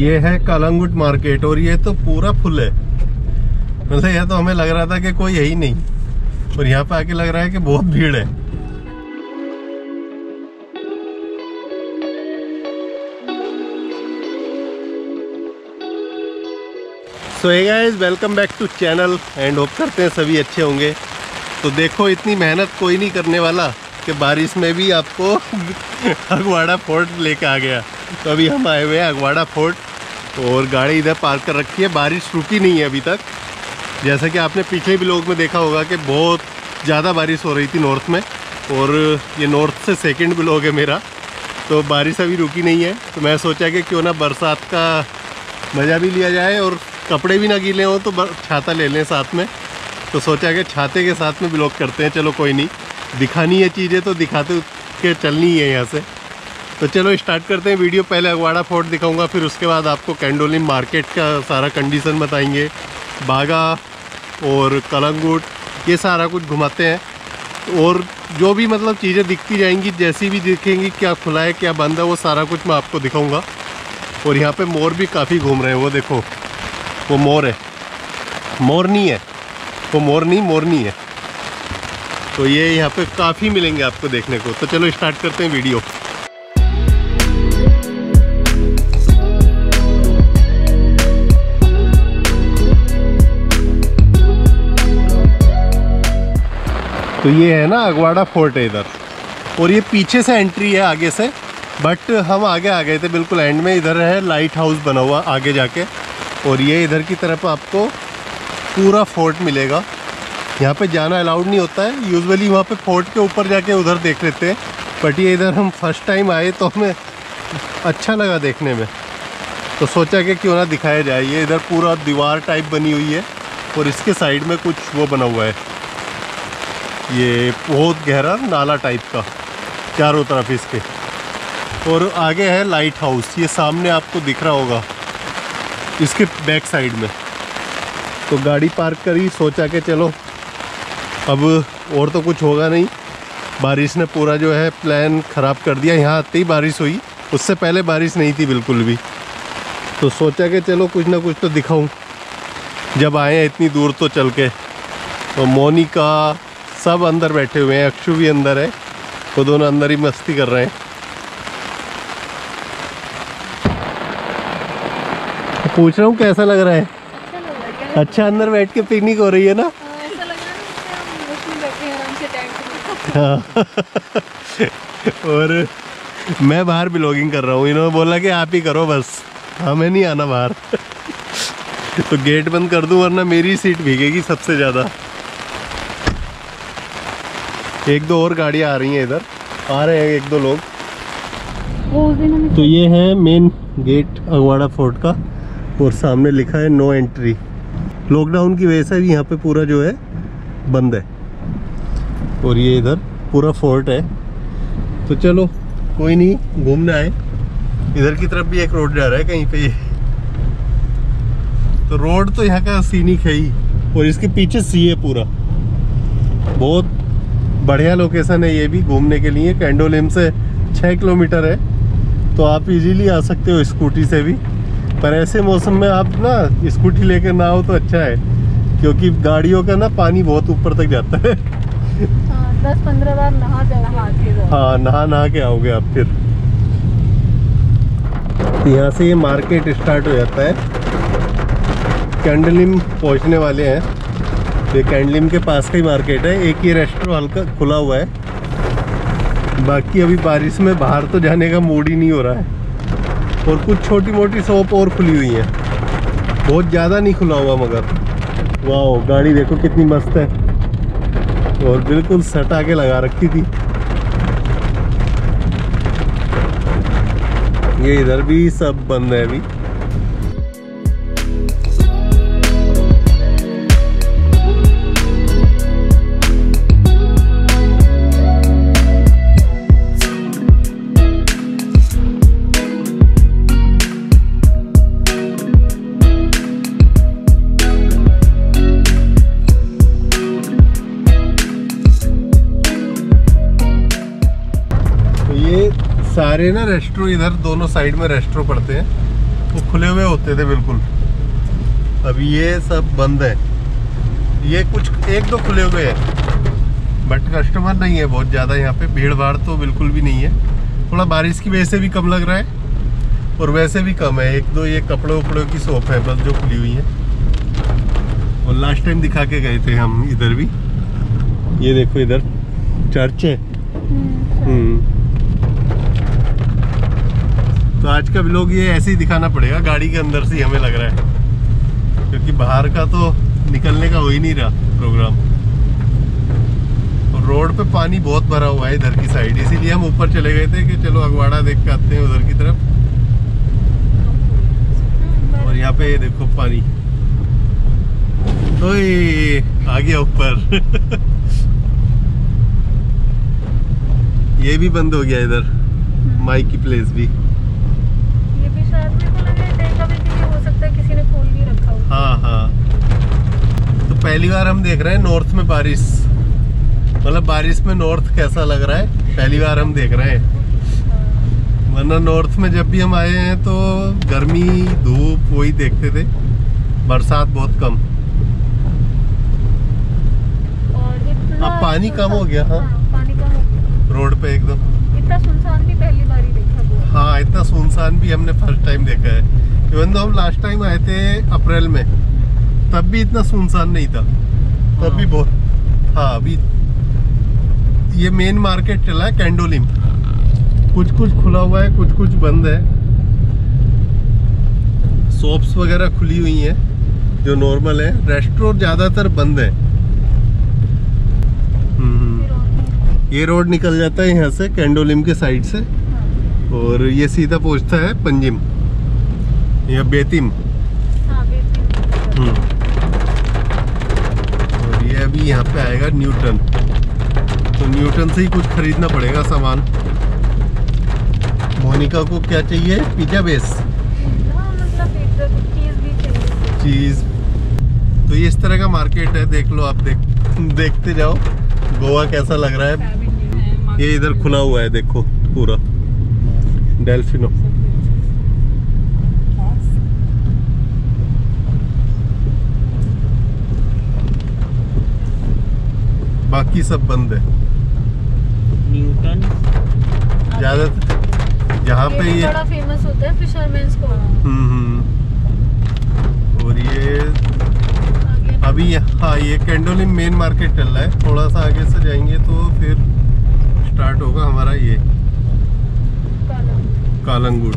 ये है कालंगुट मार्केट और ये तो पूरा फुल है। मतलब यह तो हमें लग रहा था कि कोई है ही नहीं, और यहाँ पे आके लग रहा है कि बहुत भीड़ है। So guys welcome back to channel and hope करते हैं सभी अच्छे होंगे। तो देखो, इतनी मेहनत कोई नहीं करने वाला कि बारिश में भी आपको अगवाड़ा फोर्ट लेके आ गया। तो अभी हम आए हुए हैं अगवाड़ा फोर्ट। और गाड़ी इधर पार्क कर रखी है, बारिश रुकी नहीं है अभी तक। जैसा कि आपने पिछले ब्लॉग में देखा होगा कि बहुत ज़्यादा बारिश हो रही थी नॉर्थ में, और ये नॉर्थ से सेकंड ब्लॉग है मेरा तो बारिश अभी रुकी नहीं है। तो मैं सोचा कि क्यों ना बरसात का मज़ा भी लिया जाए और कपड़े भी ना गीले हों तो छाता ले लें साथ में। तो सोचा कि छाते के साथ में ब्लॉग करते हैं, चलो कोई नहीं। दिखानी है चीज़ें तो दिखाते के चलनी है यहाँ से। तो चलो स्टार्ट करते हैं वीडियो। पहले अगवाड़ा फोर्ट दिखाऊँगा, फिर उसके बाद आपको कैंडोलिम मार्केट का सारा कंडीशन बताएँगे। बागा और कलंगुट, ये सारा कुछ घुमाते हैं। और जो भी मतलब चीज़ें दिखती जाएँगी, जैसी भी दिखेंगी, क्या खुला है, क्या बंद है, वो सारा कुछ मैं आपको दिखाऊँगा। और यहाँ पे मोर भी काफ़ी घूम रहे हैं, वो देखो, वो मोर है। मोर नहीं है, वो मोर नहीं मोरनी है। तो ये यहाँ पे काफ़ी मिलेंगे आपको देखने को। तो चलो स्टार्ट करते हैं वीडियो। तो ये है ना अगवाड़ा फोर्ट है इधर। और ये पीछे से एंट्री है, आगे से। बट हम आगे आ गए थे, बिल्कुल एंड में। इधर है लाइट हाउस बना हुआ, आगे जाके। और ये इधर की तरफ़ आपको पूरा फोर्ट मिलेगा। यहाँ पे जाना अलाउड नहीं होता है। यूजुअली वहाँ पे फोर्ट के ऊपर जाके उधर देख लेते हैं। बट ये इधर हम फ़र्स्ट टाइम आए तो हमें अच्छा लगा देखने में। तो सोचा कि क्यों ना दिखाया जाए। ये इधर पूरा दीवार टाइप बनी हुई है। और इसके साइड में कुछ वो बना हुआ है। ये बहुत गहरा नाला टाइप का, चारों तरफ़ इसके। और आगे है लाइट हाउस ये सामने आपको दिख रहा होगा, इसके बैक साइड में। तो गाड़ी पार्क करी, सोचा कि चलो, अब और तो कुछ होगा नहीं। बारिश ने पूरा जो है प्लान ख़राब कर दिया, यहाँ आते ही बारिश हुई, उससे पहले बारिश नहीं थी बिल्कुल भी। तो सोचा कि चलो कुछ ना कुछ तो दिखाऊँ। जब आए इतनी दूर तो चल के तो मोनिका सब अंदर बैठे हुए हैं अक्षु भी अंदर है वो दोनों अंदर ही मस्ती कर रहे हैं। पूछ रहा हूँ कैसा लग रहा है? अच्छा, अच्छा अंदर बैठ के पिकनिक हो रही है ना? हाँ। और मैं बाहर ब्लॉगिंग कर रहा हूँ इन्होंने बोला कि आप ही करो बस हमें नहीं आना बाहर। तो गेट बंद कर दूँ वरना मेरी सीट भीगेगी सबसे ज़्यादा। एक दो और गाड़ियाँ आ रही हैं इधर। आ रहे हैं एक दो लोग। तो ये है मेन गेट अगवाड़ा फोर्ट का, और सामने लिखा है नो एंट्री लॉकडाउन की वजह से भी यहाँ पे पूरा जो है, बंद है। और ये इधर पूरा फोर्ट है। तो चलो, कोई नहीं, घूमना है इधर की तरफ़ भी एक रोड जा रहा है कहीं पे तो रोड तो यहाँ का सीनिक है ही, और इसके पीछे सी है पूरा। बहुत बढ़िया लोकेशन है ये भी घूमने के लिए। कैंडोलिम से छः किलोमीटर है तो आप इजीली आ सकते हो स्कूटी से भी। पर ऐसे मौसम में आप ना स्कूटी लेकर ना हो तो अच्छा है क्योंकि गाड़ियों का ना पानी बहुत ऊपर तक जाता है। हाँ, दस पंद्रह बार नहा नहा हाँ नहा नहा के आओगे आप फिर। यहाँ से ये मार्केट स्टार्ट हो जाता है। कैंडलिम पहुँचने वाले हैं। ये कैंडलिम के पास का ही मार्केट है। एक ही रेस्टोरेंट हल्का खुला हुआ है। बाकी अभी बारिश में बाहर तो जाने का मूड ही नहीं हो रहा है। और कुछ छोटी मोटी शॉप और खुली हुई हैं। बहुत ज़्यादा नहीं खुला हुआ मगर। वाह गाड़ी देखो कितनी मस्त है। और बिल्कुल सटा के लगा रखी थी। ये इधर भी सब बंद है अभी। सारे ना रेस्टोरेंट इधर दोनों साइड में रेस्टोरेंट पड़ते हैं। वो खुले हुए होते थे बिल्कुल। अब ये सब बंद है। ये कुछ एक दो खुले हुए हैं। बट कस्टमर नहीं है बहुत ज़्यादा यहाँ पे। भीड़ भाड़ तो बिल्कुल भी नहीं है। थोड़ा बारिश की वजह से भी कम लग रहा है। और वैसे भी कम है। एक दो ये कपड़े उपड़ों की शॉप है बस जो खुली हुई है। और लास्ट टाइम दिखा के गए थे हम इधर भी। ये देखो इधर। चर्च है। हम्म। तो आज का लोग ये ऐसे ही दिखाना पड़ेगा, गाड़ी के अंदर से हमें लग रहा है। क्योंकि बाहर का तो निकलने का हो ही नहीं रहा प्रोग्राम और रोड पे पानी बहुत भरा हुआ है इधर की साइड इसीलिए हम ऊपर चले गए थे कि चलो अगवाड़ा देख के आते हैं उधर की तरफ़। और यहाँ पे देखो पानी। ओए, आ गया ऊपर। ये भी बंद हो गया इधर माइक की प्लेस भी। हो हाँ। हाँ तो पहली बार हम देख रहे हैं नॉर्थ में बारिश। मतलब बारिश में नॉर्थ कैसा लग रहा है? पहली बार हम देख रहे हैं। वरना नॉर्थ में जब भी हम आए हैं तो गर्मी धूप वही देखते थे। बरसात बहुत कम। अब पानी कम हो गया, हाँ। पानी कम हो गया। रोड पे एकदम। इतना सुनसान भी पहली बार ही देखा हाँ। इतना सुनसान भी हमने फ़र्स्ट टाइम देखा है। इवन तो हम लास्ट टाइम आए थे अप्रैल में तब भी इतना सुनसान नहीं था। तब भी बहुत हाँ अभी ये मेन मार्केट चला है कैंडोलिम कुछ कुछ खुला हुआ है कुछ कुछ बंद है। शॉप्स वगैरह खुली हुई हैं जो नॉर्मल है। रेस्टोरेंट ज़्यादातर बंद है। हम्म, ये रोड निकल जाता है यहाँ से कैंडोलिम के साइड से। हाँ। और ये सीधा पहुँचता है पंजिम। या बेतिम। हाँ बेहतरीन हम्म। और ये अभी यहाँ पे आएगा न्यूटन। तो न्यूटन से ही कुछ खरीदना पड़ेगा सामान। मोनिका को क्या चाहिए? Pizza base. हाँ मतलब चीज़ चीज़। तो ये इस तरह का मार्केट है देख लो आप देख देखते जाओ। गोवा कैसा लग रहा है? ये इधर खुला हुआ है देखो पूरा। डेल्फिनो बाकी सब बंद है। न्यूटन। ज़्यादातर यहाँ पे ये बड़ा फ़ेमस होता है फिशरमैन्स को। हम्म हम्म। और ये अभी हाँ ये कैंडोलिम मेन मार्केट चल रहा है। थोड़ा सा आगे से जाएँगे तो फिर स्टार्ट होगा हमारा ये। काला। कालंगुट।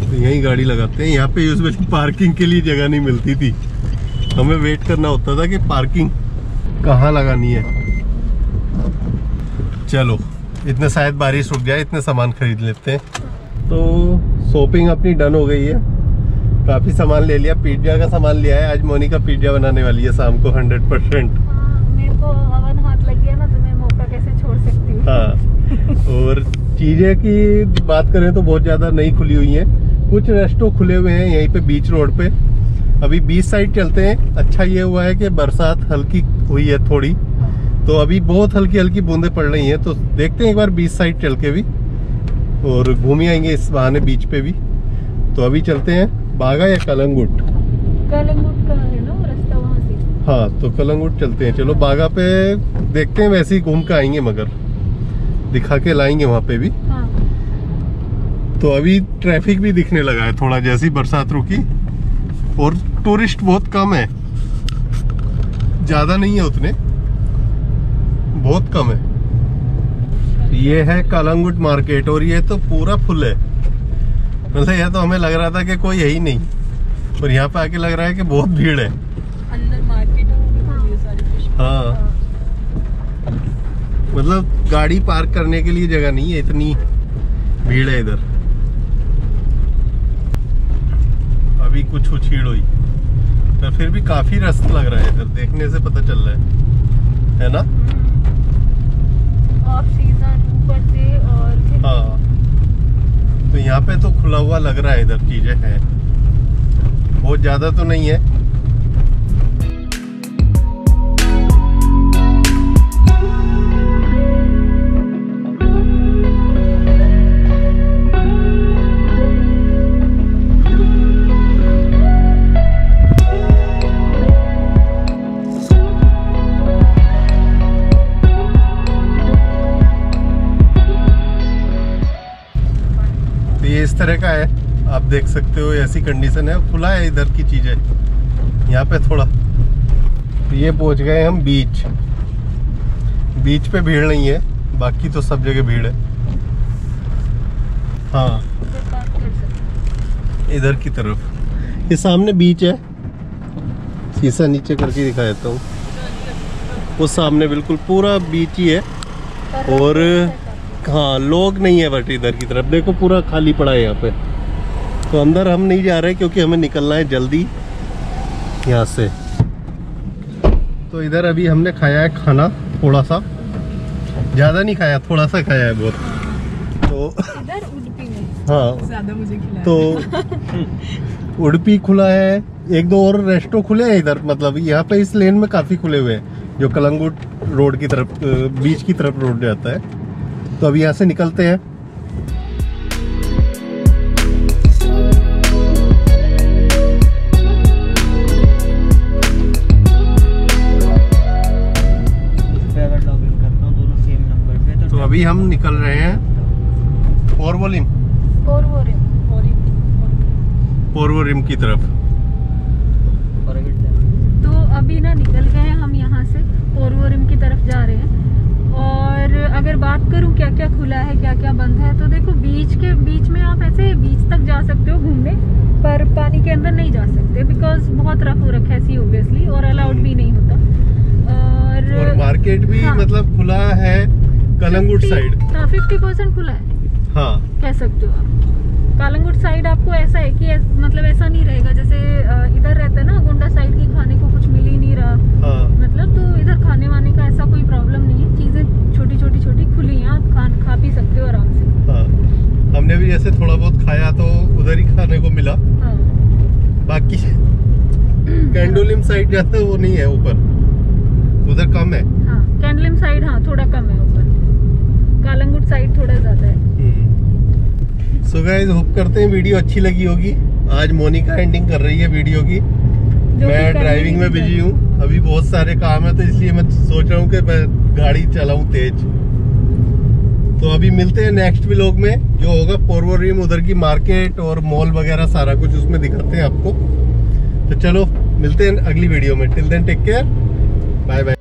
तो यहीं गाड़ी लगाते हैं। यहाँ पे यूजली पार्किंग के लिए जगह नहीं मिलती थी। हमें वेट करना होता था कि पार्किंग कहाँ लगानी है। चलो इतने शायद बारिश रुक जाए इतने सामान खरीद लेते हैं। तो शॉपिंग अपनी डन हो गई है। काफ़ी सामान ले लिया पिज्जा का सामान लिया है आज मोनिका पिज्जा बनाने वाली है शाम को हंड्रेड परसेंट हाँ, मेरे को हवन हाथ लग गया ना तो मैं मौका कैसे छोड़ सकती हूँ? हाँ और चीज़ें की बात करें तो बहुत ज़्यादा नहीं खुली हुई हैं। कुछ रेस्टो खुले हुए हैं यहीं पे बीच रोड पे। अभी बीच साइड चलते हैं। अच्छा ये हुआ है कि बरसात हल्की हुई है थोड़ी। तो अभी बहुत हल्की हल्की बूंदे पड़ रही हैं। तो देखते हैं एक बार बीच साइड चल के भी। और घूम आएँगे इस बहाने बीच पे भी। तो अभी चलते हैं बागा या कलंगुट? कलंगुट का है ना रास्ता वहाँ से? हाँ तो कलंगुट चलते हैं। चलो बागा पे देखते हैं वैसे ही घूम के आएँगे मगर। दिखा के लाएँगे वहाँ पे भी। हाँ। तो अभी ट्रैफ़िक भी दिखने लगा है थोड़ा जैसी बरसात रुकी। और टूरिस्ट बहुत कम है। ज़्यादा नहीं है उतने। बहुत कम है। ये है कालंगुट मार्केट और ये तो पूरा फुल है। मतलब यह तो हमें लग रहा था कि कोई है ही नहीं। और यहाँ पे आके लग रहा है कि बहुत भीड़ है। अंदर मार्केट है हाँ। मतलब गाड़ी पार्क करने के लिए जगह नहीं है इतनी भीड़ है इधर अभी कुछ उछीड़ हुई। पर फिर भी काफ़ी रस्त लग रहा है इधर। देखने से पता चल रहा है। है ना? ऑफ़ सीज़न ऊपर से और हाँ। तो यहाँ पे तो खुला हुआ लग रहा है इधर चीज़ें हैं। बहुत ज़्यादा तो नहीं है। तरह का है। आप देख सकते हो, ऐसी कंडीशन है, खुला है इधर की चीज़ें। यहाँ पे थोड़ा। ये पहुँच गए हम बीच बीच पे भीड़ नहीं है, बाकी तो सब जगह भीड़ है। हाँ। इधर की तरफ़। ये सामने बीच है। शीशा नीचे करके दिखा देता हूँ। वो सामने बिल्कुल पूरा बीच ही है। और हाँ लोग नहीं है बट इधर की तरफ़। देखो पूरा खाली पड़ा है यहाँ पे। तो अंदर हम नहीं जा रहे क्योंकि हमें निकलना है जल्दी यहाँ से। तो इधर अभी हमने खाया है खाना थोड़ा सा ज़्यादा नहीं खाया थोड़ा सा खाया है बहुत। तो इधर उडुपी में हाँ। मुझे तो उड़पी खुला है। एक दो और रेस्टो खुले हैं इधर मतलब यहाँ पे इस लेन में काफ़ी खुले हुए हैं जो कलंगुट रोड की तरफ़ बीच की तरफ़ रोड जाता है। तो अभी यहाँ से निकलते हैं। हूँ तो अभी हम निकल रहे हैं पोरवोलिम। पोरवोरिम की तरफ़। तो अभी ना निकल गए हैं हम यहाँ से पोरवोरिम की तरफ़ जा रहे हैं। और अगर बात करूँ क्या क्या खुला है क्या क्या बंद है तो देखो बीच के बीच में आप ऐसे बीच तक जा सकते हो घूमने पर पानी के अंदर नहीं जा सकते बिकॉज़ बहुत रफ हो रखा है सी ओबियसली और अलाउड भी नहीं होता। और, और मार्केट भी हाँ। मतलब खुला है कलंगुट साइड हाँ फिफ्टी परसेंट खुला है। हाँ। कह सकते हो आप। कालंगुट साइड आपको ऐसा है कि ऐस- मतलब ऐसा नहीं रहेगा। जैसे इधर रहता है ना गोंडा साइड की खाने को कुछ मिल ही नहीं रहा। हाँ। मतलब तो इधर खाने वाने का ऐसा कोई प्रॉब्लम नहीं है। चीज़ें छोटी छोटी छोटी खुली हैं आप खा खा पी सकते हो आराम से। हाँ। हमने भी जैसे थोड़ा बहुत खाया तो उधर ही खाने को मिला। हाँ। बाकी कैंडोलिम साइड जाता है वो नहीं है ऊपर। उधर कम है। हाँ कैंडलिम साइड हाँ थोड़ा कम है ऊपर। कालंगुट साइड थोड़ा ज़्यादा है। सो गाइस होप करते हैं वीडियो अच्छी लगी होगी। आज मोनिका एंडिंग कर रही है वीडियो की। मैं ड्राइविंग में बिज़ी हूँ। अभी बहुत सारे काम है तो इसलिए मैं सोच रहा हूँ कि मैं गाड़ी चलाऊं तेज। तो अभी मिलते हैं नेक्स्ट व्लॉग में। जो होगा पोरवोरियम उधर की मार्केट और मॉल वगैरह सारा कुछ उसमें दिखाते हैं आपको। तो चलो मिलते हैं अगली वीडियो में। Till then take care bye bye